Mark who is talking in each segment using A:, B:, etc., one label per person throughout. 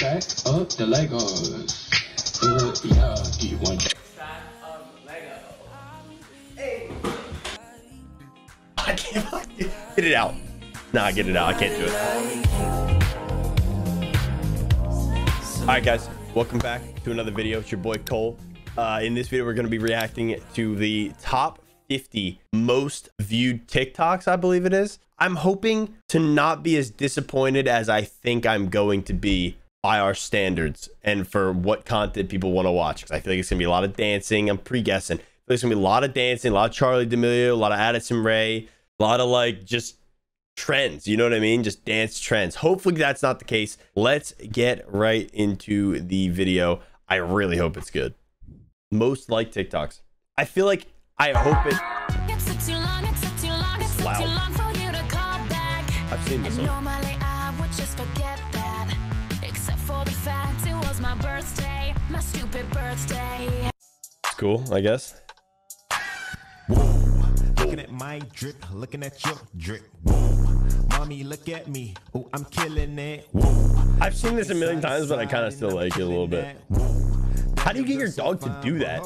A: Stack up the Legos. Uh, yeah, do you want
B: I can't get it out. Nah, get it out. I can't do it. All right, guys, welcome back to another video. It's your boy Cole. Uh, in this video, we're going to be reacting to the top 50 most viewed TikToks, I believe it is. I'm hoping to not be as disappointed as I think I'm going to be by our standards and for what content people want to watch. Because I feel like it's going to be a lot of dancing. I'm pre-guessing. There's going to be a lot of dancing, a lot of Charli D'Amelio, a lot of Addison Rae, a lot of like just trends. You know what I mean? Just dance trends. Hopefully that's not the case. Let's get right into the video. I really hope it's good. Most like TikToks. I feel like I hope it.
C: It took too long, it too long, it
B: Loud.
C: too long for you to call back.
B: I've seen this one.
C: Birthday.
B: It's cool, I guess.
D: Looking at my drip, looking at your drip. Whoa. Mommy, look at me. Oh, I'm killing it. Whoa.
B: I've seen this a million times, but I kind of still like it a little bit. How do you get your dog to do that?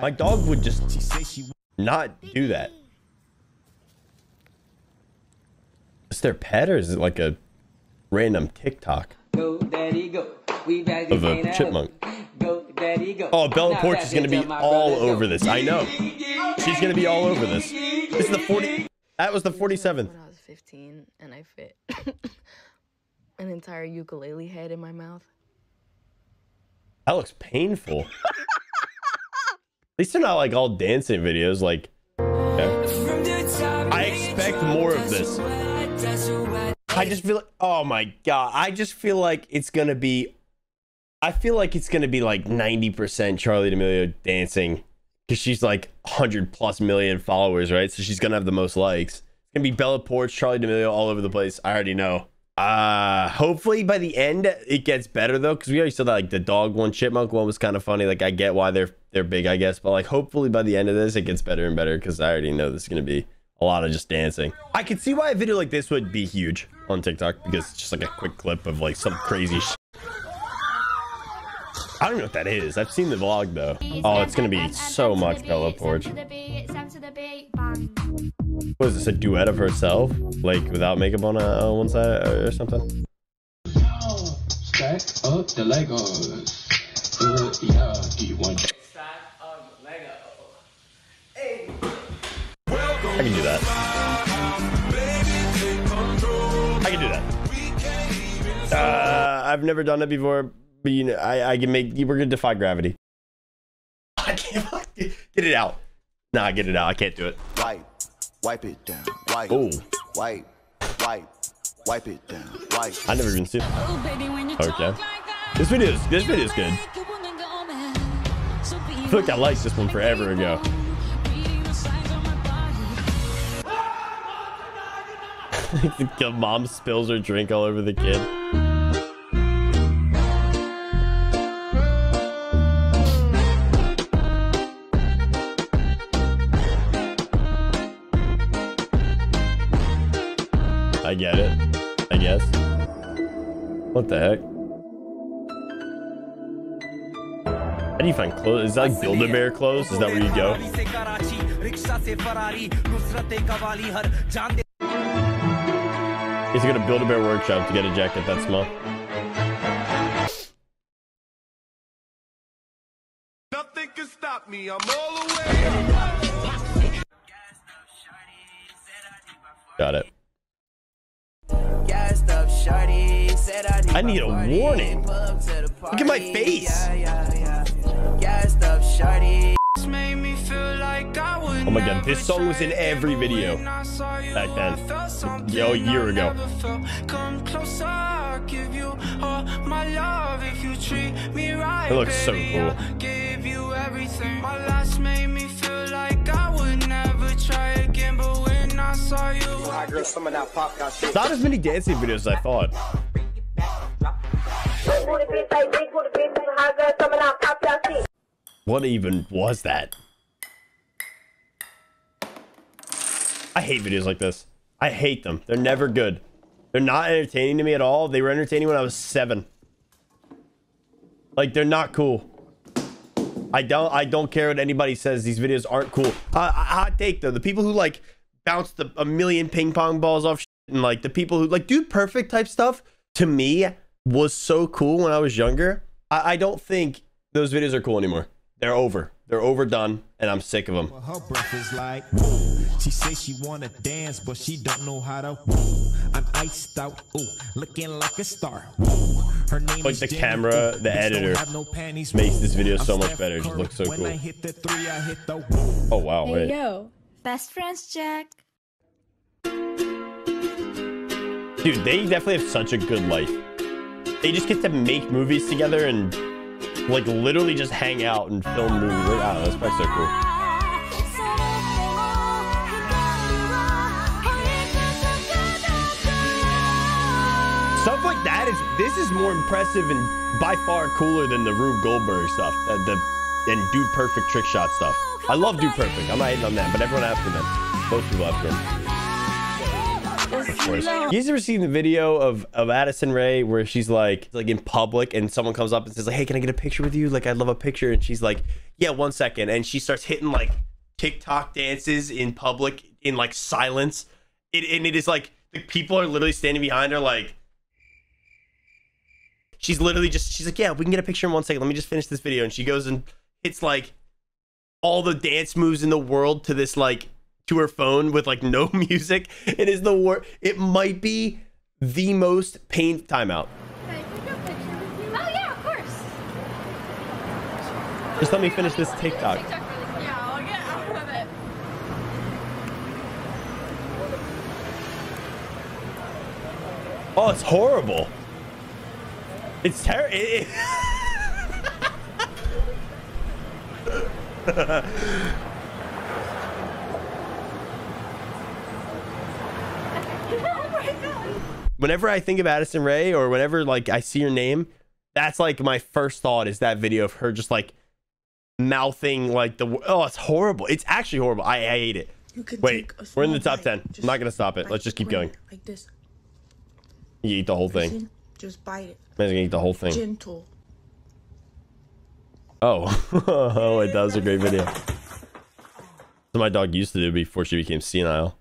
B: My dog would just
D: She say she
B: not do that. Is their pet or is it like a random TikTok
E: Go, daddy, go. We
B: of a
E: again.
B: chipmunk?
E: Go, daddy.
B: Oh, Bella
E: Now
B: Poarch
E: that
B: is going to be all
E: brother,
B: over this. I know. She's going to be all over this. This is the 40. That was the 47th.
F: When I was 15 and I fit an entire ukulele head in my mouth.
B: That looks painful. At least they're not like all dancing videos. Like, okay. I expect more of this. I just feel like, oh my god, I just feel like it's gonna be. I feel like it's gonna be like 90% Charli D'Amelio dancing because she's like 100 plus million followers, right? So she's gonna have the most likes. It's gonna be Bella Poarch, Charli D'Amelio all over the place. I already know. Uh, hopefully by the end it gets better though, because we already saw that like the dog one, chipmunk one was kind of funny. Like I get why they're they're big, I guess, but like hopefully by the end of this it gets better and better because I already know this is gonna be a lot of just dancing. I could see why a video like this would be huge on TikTok because it's just like a quick clip of like some crazy. Sh- I don't know what that is. I've seen the vlog though. Oh, it's gonna be so much Bella Poarch. What is this? A duet of herself, like without makeup on, uh, on one side or, or something?
A: Stack up the Legos. Uh, yeah, do you want
B: I can do that. I can do that. Uh, I've never done it before, but you know, I, I can make. We're gonna defy gravity. I can't get it out. Nah, get it out. I can't do it.
G: wipe, wipe it down, wipe,
B: Oh,
G: wipe, wipe, wipe it down, wipe.
B: I never even seen.
C: Oh, baby, when you
B: Okay.
C: talk like that,
B: This video's this video's good.
C: you wanna go, man. So be
B: I feel like I liked this one forever ago.
C: reading the signs on my body.
B: the mom spills her drink all over the kid. Get it. I guess. What the heck? How do you find clothes? Is that like Build-A-Bear clothes? Is that where you go? You have to go to Build-A-Bear Workshop to get a jacket that small.
D: Nothing can stop me. I'm all the way.
B: Got it.
E: I need
B: a warning.
E: Pull up to the
B: Look at my face. Oh my god, this song was in every video back then. Yo, a year ago. It looks so cool.
H: You everything. My last made me feel like I would never try again, but when I saw you,
B: It's not as many dancing videos as I thought. What even was that? I hate videos like this. I hate them. They're never good. They're not entertaining to me at all. They were entertaining when I was seven. Like they're not cool. I don't I don't care what anybody says. These videos aren't cool. Uh, hot take though, the people who like bounce the, a million ping pong balls off and like the people who like do perfect type stuff to me was so cool when I was younger. I, I don't think those videos are cool anymore. They're over. They're overdone, and I'm sick of them.
D: Her breath is like, whoa. She say she wanna dance, but she don't know how to. Whoa. I'm iced out, ooh, looking like a star. Whoa. Her name
B: Like
D: is
B: the
D: Jenny,
B: camera,
D: ooh,
B: the editor
D: have no panties,
B: makes this video
D: I'm
B: so much
D: Steph
B: better. It just looks so
D: when
B: cool.
D: I hit the three, I hit the whoa.
B: Oh wow, wait.
I: yo, best friends, Jack.
B: Dude, they definitely have such a good life. They just get to make movies together and like literally just hang out and film movies. Like, I don't know, that's probably so cool. Stuff like that is this is more impressive and by far cooler than the Rube Goldberg stuff. The, the and Dude Perfect trick shot stuff. I love Dude Perfect. I'm not hating on that, but everyone after them. Most people after him. Of course. You guys ever seen the video of, of Addison Rae where she's like like in public and someone comes up and says like, "Hey, can I get a picture with you? Like, I'd love a picture." And she's like, "Yeah, one second. And she starts hitting like TikTok dances in public in like silence. It, and it is like the people are literally standing behind her like she's literally just she's like yeah we can get a picture in one second let me just finish this video and she goes and hits like all the dance moves in the world to this like to her phone with like no music it is the wor it might be the most pain timeout.
I: Oh yeah, of course.
B: just let me finish this tiktok.
I: Yeah, I'll get out of it.
B: oh it's horrible. It's terrible it, whenever I think of Addison Rae or whenever like I see her name, that's like my first thought is that video of her just like mouthing like the oh it's horrible. It's actually horrible. I, I hate it. Wait, we're in the top ten. I'm not gonna stop it. Let's just keep going.
J: Like this.
B: You eat the whole thing.
J: Just bite it.
B: Man's gonna eat the whole thing.
J: Gentle.
B: Oh, oh, wait, that was a great video. That's what my dog used to do before she became senile.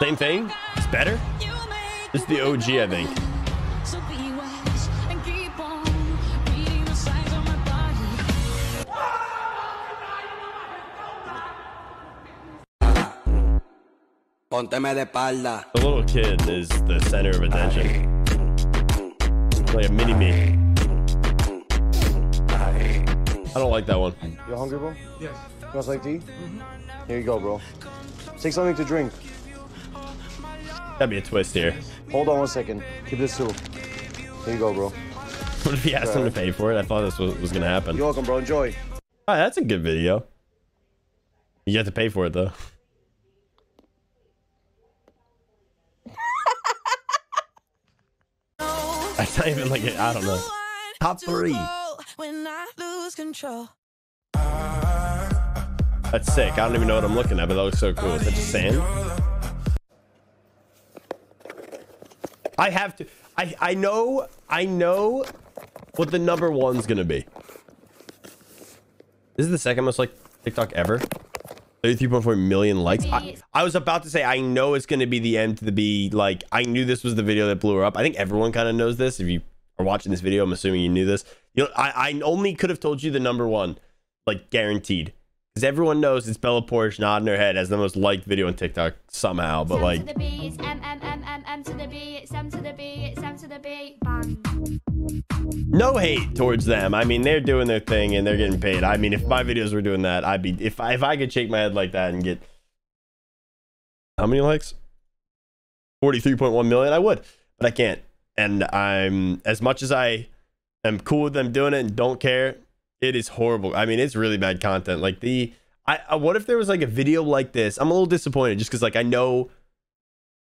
B: Same thing. It's better. This is the OG, I think.
C: so be wise and keep on reading the signs on my body.
E: Pónteme de espalda.
B: The little kid is the center of attention. Like a mini me. I don't like that one.
K: You hungry, bro? Yes. You want something to eat? Mm-hmm. Here you go, bro. Take something to drink.
B: That'd be a twist here.
K: Hold on one second. Keep this too. Here you go, bro.
B: What if he asked him to pay for it? I thought this was, was gonna happen.
K: You're welcome, bro. Enjoy.
B: Oh, that's a good video. You have to pay for it though. That's not even like a, I don't know. Top three.
C: When I lose control.
B: That's sick. I don't even know what I'm looking at, but that looks so cool. Is that just sand? I have to. I I know. I know what the number one's gonna be. This is the second most like TikTok ever. 33.4 million likes. I, I was about to say I know it's gonna be the M to the B. Like I knew this was the video that blew her up. I think everyone kind of knows this. If you are watching this video, I'm assuming you knew this. You know, I I only could have told you the number one, like guaranteed, because everyone knows it's Bella Poarch nodding her head as the most liked video on TikTok somehow. But like
C: To the B, it's to the B, it's to the B. Bang.
B: no hate towards them. I mean, they're doing their thing and they're getting paid. I mean, if my videos were doing that, I'd be if I, if I could shake my head like that and get how many likes? 43.1 million, I would, but I can't. And I'm as much as I am cool with them doing it and don't care, it is horrible. I mean, it's really bad content. Like the I, I what if there was like a video like this? I'm a little disappointed just because like I know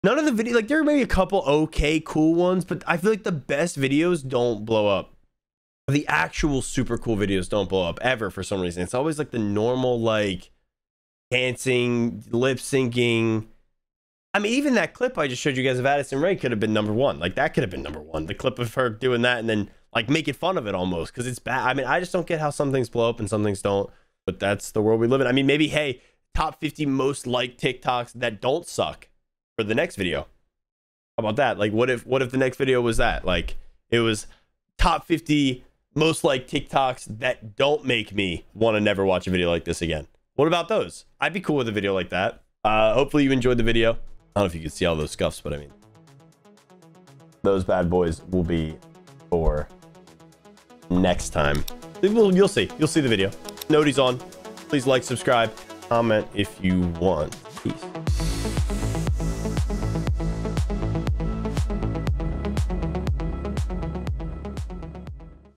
B: none of the video like there are maybe a couple okay cool ones, but I feel like the best videos don't blow up. The actual super cool videos don't blow up ever for some reason. It's always like the normal like dancing, lip syncing, I mean, even that clip I just showed you guys of Addison Rae could have been number one. Like that could have been number one. The clip of her doing that and then like making fun of it almost because it's bad. I mean, I just don't get how some things blow up and some things don't. But that's the world we live in. I mean, maybe hey, top 50 most liked TikToks that don't suck for the next video. How about that? Like, what if what if the next video was that? Like, it was top 50 most liked TikToks that don't make me want to never watch a video like this again. What about those? I'd be cool with a video like that. Uh, hopefully you enjoyed the video. I don't know if you can see all those scuffs, but I mean, those bad boys will be for next time. You'll, see. You'll see the video. Noties on. Please like, subscribe, comment if you want.